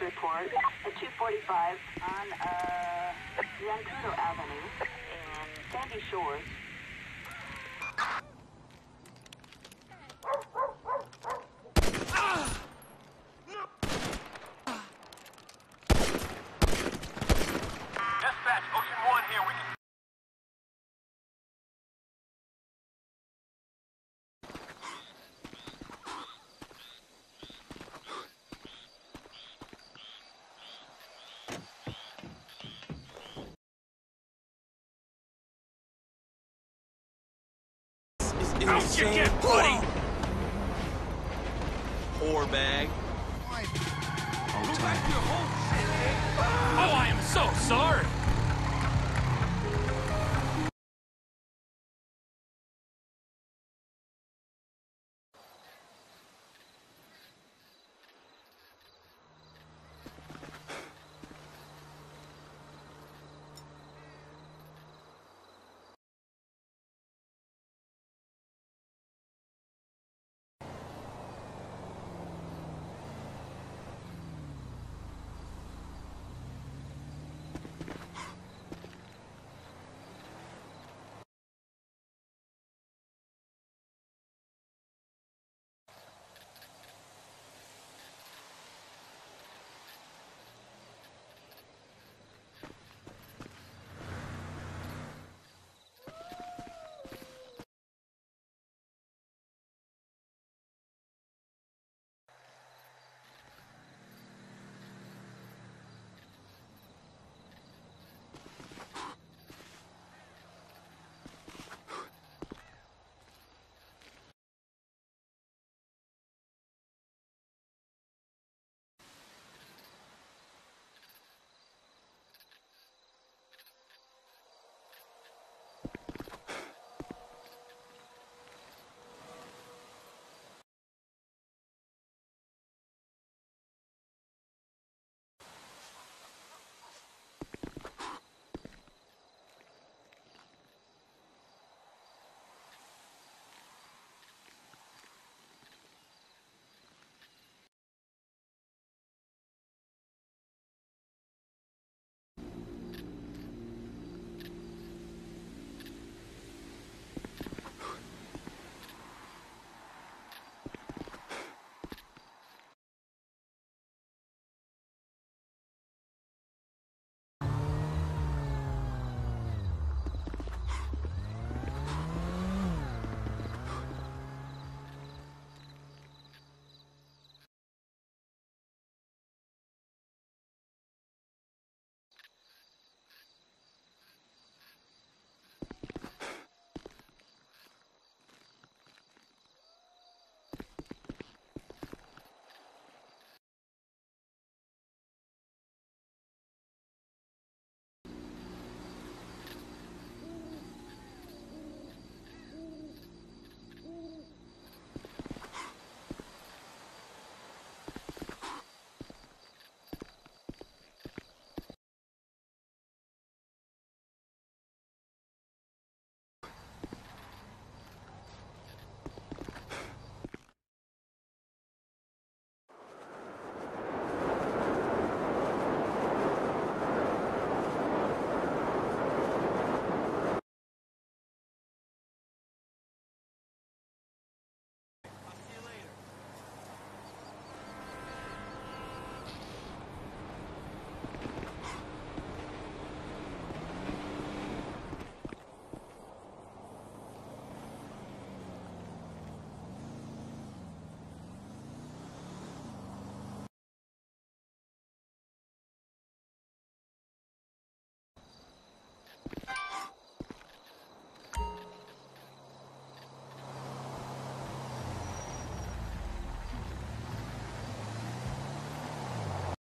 Citizens report at 245 on uh, Zancudo Avenue in Sandy Shores. Out you get, buddy! Poor bag. Oh, I am so sorry!